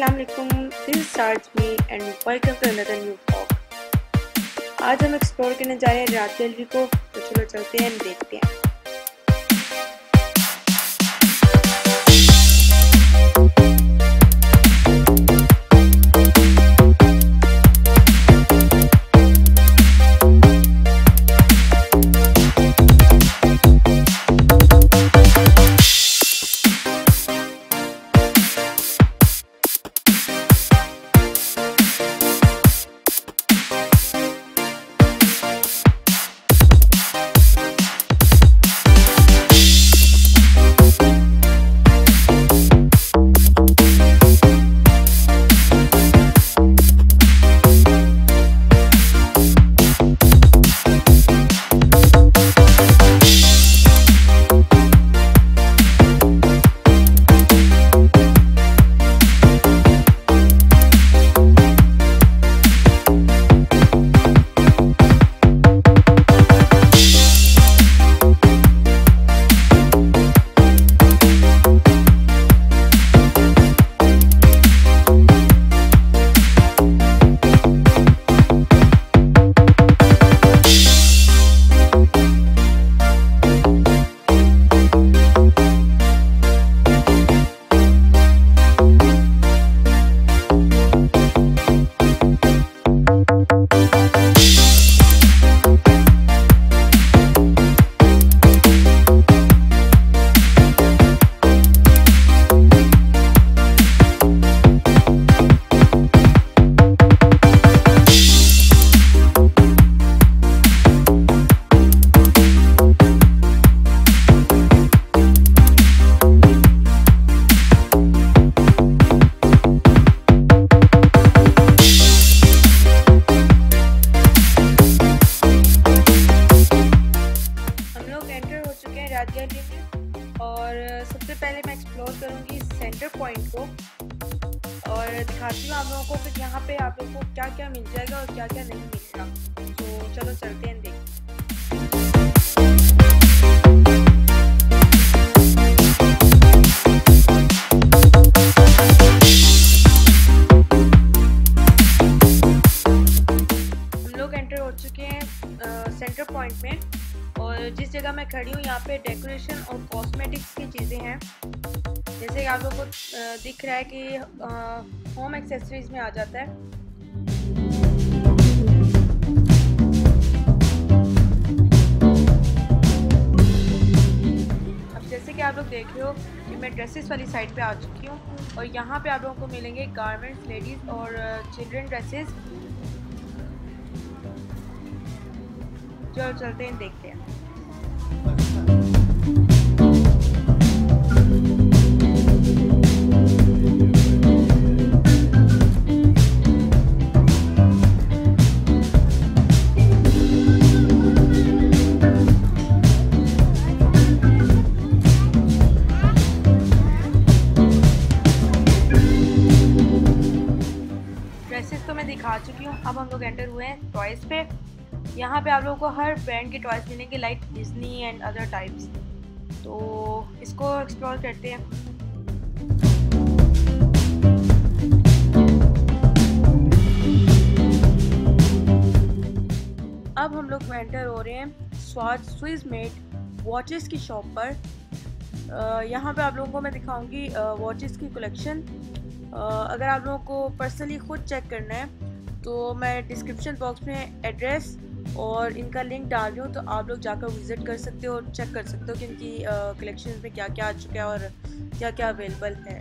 वालेकुम this starts me and welcome to another new blog आज हम एक्सप्लोर करने जा रहे हैं रात गैलरी को। तो चलो चलते हैं देखते हैं। और सबसे पहले मैं एक्सप्लोर करूँगी सेंटर पॉइंट को और दिखाती हूँ आप लोगों को कि यहाँ पे आप लोगों को क्या क्या मिल जाएगा और क्या क्या नहीं मिलेगा। तो चलो चलते हैं जिस जगह मैं खड़ी हूँ, यहाँ पे डेकोरेशन और कॉस्मेटिक्स की चीज़ें हैं। जैसे कि आप लोग को दिख रहा है कि होम एक्सेसरीज में आ जाता है। अब जैसे कि आप लोग देख रहे हो कि मैं ड्रेसेस वाली साइड पे आ चुकी हूँ और यहाँ पे आप लोगों को मिलेंगे गारमेंट्स लेडीज़ और चिल्ड्रन ड्रेसेस चलो चलते हैं, देखते हैं। यहाँ पे आप लोगों को हर ब्रांड के टॉयज मिलेंगे like Disney and other types तो इसको एक्सप्लोर करते हैं। अब हम लोग एंटर हो रहे हैं स्वाद स्विस मेड वॉचेस की शॉप पर। यहाँ पे आप लोगों को मैं दिखाऊँगी वॉचेस की कलेक्शन अगर आप लोगों को पर्सनली ख़ुद चेक करना है तो मैं डिस्क्रिप्शन बॉक्स में एड्रेस और इनका लिंक डाल रही हूँ तो आप लोग जाकर विज़िट कर सकते हो और चेक कर सकते हो कि इनकी कलेक्शन में क्या क्या आ चुका है और क्या क्या अवेलेबल है।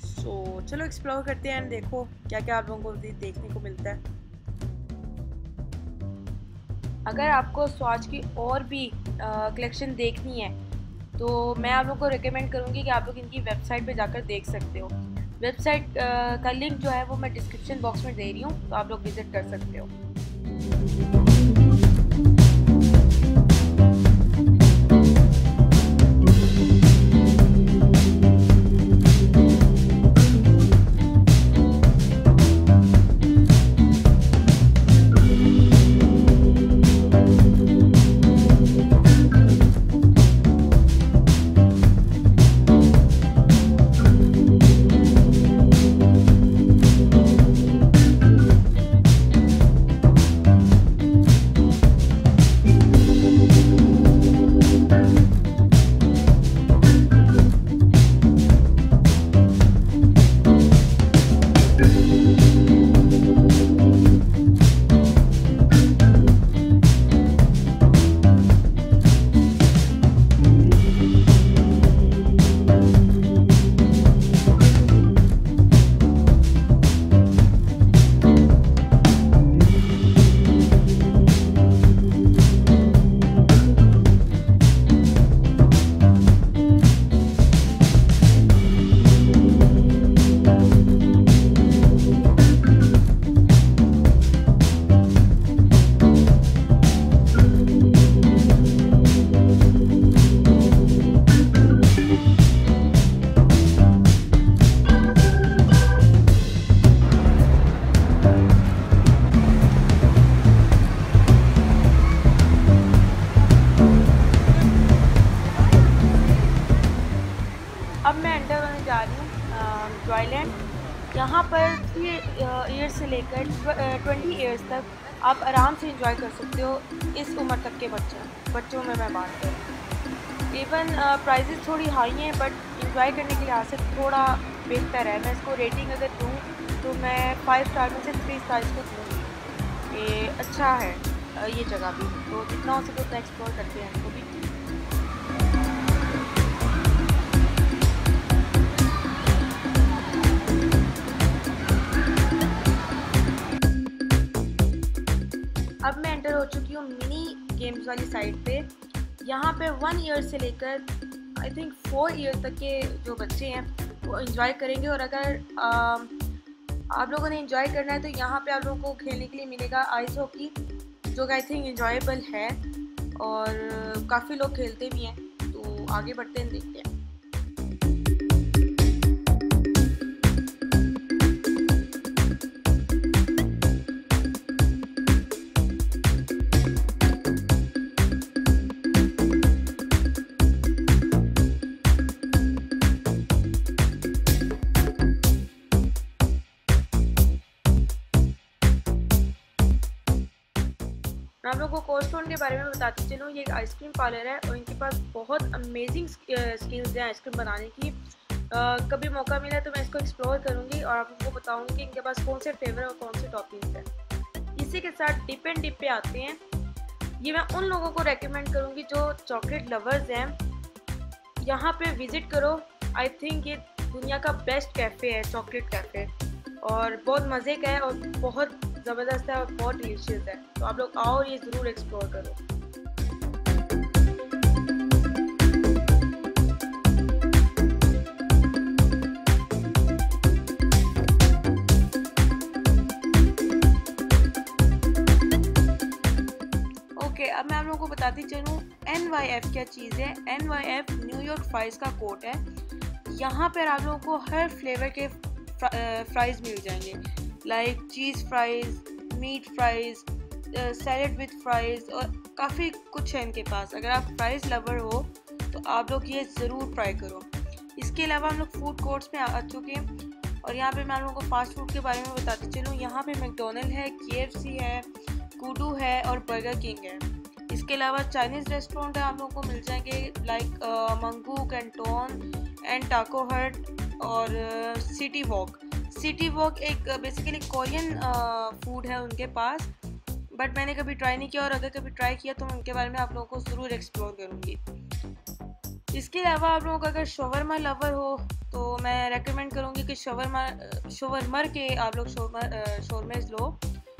सो so, चलो एक्सप्लोर करते हैं एंड देखो क्या क्या आप लोगों को देखने को मिलता है। अगर आपको स्वाच की और भी कलेक्शन देखनी है तो मैं आप लोगों को रिकमेंड करूँगी कि आप लोग इनकी वेबसाइट पे जाकर देख सकते हो। वेबसाइट का लिंक जो है वो मैं डिस्क्रिप्शन बॉक्स में दे रही हूँ तो आप लोग विज़िट कर सकते हो। Thank you. लेकर ट्वेंटी ईयर्स तक आप आराम से इंजॉय कर सकते हो इस उम्र तक के बच्चे, बच्चों में मैं बात करूँ। इवन प्राइजेस थोड़ी हाई हैं बट इंजॉय करने के लिहाज से थोड़ा बेहतर है। मैं इसको रेटिंग अगर दूँ तो मैं फाइव स्टार में से थ्री स्टार इसको दूँगी। ये अच्छा है ये जगह भी। तो जितना हो सके उतना एक्सप्लोर करते हैं गेम्स वाली साइड पे यहाँ पे वन ईयर से लेकर आई थिंक फोर ईयर तक के जो बच्चे हैं वो इन्जॉय करेंगे। और अगर आ, आप लोगों ने इन्जॉय करना है तो यहाँ पे आप लोगों को खेलने के लिए मिलेगा आइस हॉकी जो कि आई थिंक इन्जॉयबल है। और काफ़ी लोग खेलते भी हैं तो आगे बढ़ते हैं देखते हैं। मैं आप लोगों को कोस्टोन के बारे में बताती चलूँ ये एक आइसक्रीम पार्लर है और इनके पास बहुत अमेजिंग स्किल्स हैं आइसक्रीम बनाने की। आ, कभी मौका मिला तो मैं इसको एक्सप्लोर करूँगी और आप लोगों को बताऊँगी इनके पास कौन से फ्लेवर और कौन से टॉपिंग्स हैं। इसी के साथ डिप एंड डिप पे आते हैं। ये मैं उन लोगों को रेकमेंड करूँगी जो चॉकलेट लवर्स हैं। यहाँ पे विज़िट करो आई थिंक ये दुनिया का बेस्ट कैफ़े है चॉकलेट कैफ़े और बहुत मज़े का है और बहुत ज़बरदस्त है और बहुत डिलीशियस है। तो आप लोग आओ, ये ज़रूर एक्सप्लोर करो। अब मैं आप लोगों को बताती चलूँ एन वाई एफ़ क्या चीज़ है? N Y F New York fries का कोट है। यहाँ पर आप लोगों को हर फ्लेवर के फ्राइज़ मिल जाएँगे। Like cheese fries meat fries salad with fries और काफ़ी कुछ है इनके पास। अगर आप फ्राइज़ लवर हो तो आप लोग ये ज़रूर ट्राई करो। इसके अलावा हम लोग फ़ूड कोर्ट्स में आ चुके हैं और यहाँ पे मैं आप लोगों को फास्ट फ़ूड के बारे में बताती चलूँ। यहाँ पे मैकडोनल्ड है के है कूडू है और बर्गर किंग है। इसके अलावा चाइनीज़ रेस्टोरेंट है, आप लोगों को मिल जाएँगे लाइक मंगू कैंटोन एंड टाको हट और सिटी वॉक सिटी वॉक एक बेसिकली कोरियन फ़ूड है उनके पास बट मैंने कभी ट्राई नहीं किया और अगर कभी ट्राई किया तो मैं उनके बारे में आप लोगों को ज़रूर एक्सप्लोर करूँगी। इसके अलावा आप लोगों का अगर शवरमा लवर हो तो मैं रेकमेंड करूँगी कि शवरमा शवरमर के आप लोग शोरमा शोरमेज लो।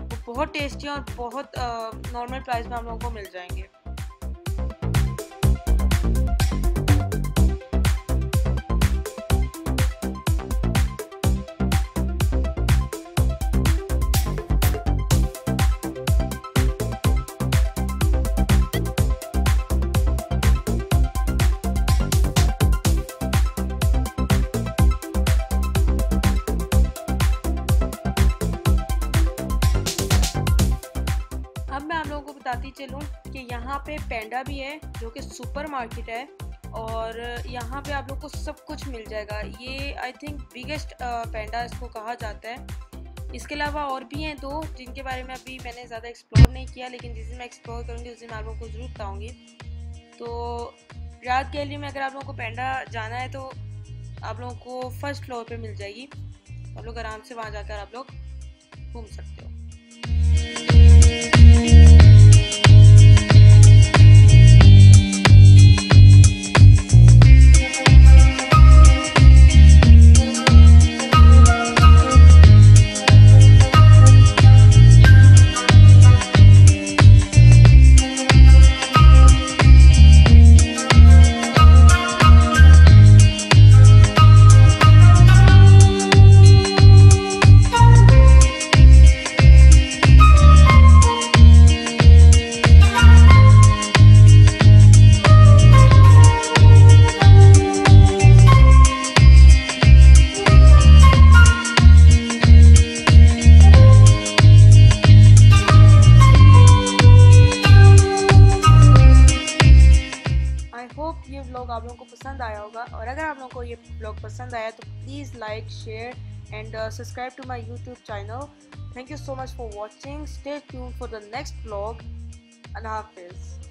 वो बहुत टेस्टी और बहुत नॉर्मल प्राइस में आप लोगों को मिल जाएँगे। बताती चलूँ कि यहाँ पे पेंडा भी है, जो कि सुपर मार्केट है, और यहाँ पे आप लोग को सब कुछ मिल जाएगा। ये आई थिंक बिगेस्ट पेंडा इसको कहा जाता है। इसके अलावा और भी हैं दो, जिनके बारे में अभी मैंने ज़्यादा एक्सप्लोर नहीं किया, लेकिन जिस दिन मैं एक्सप्लोर करूँगी, उस दिन आप लोगों को ज़रूर बताऊँगी। तो रात गैलरी में अगर आप लोगों को पेंडा जाना है तो आप लोगों को फ़र्स्ट फ्लोर पे मिल जाएगी। आप लोग आराम से वहाँ जाकर आप लोग घूम सकते हो। ये ब्लॉग पसंद आया तो please like share and subscribe to my YouTube channel thank you so much for watching stay tune for the next blog Allah हाफिज़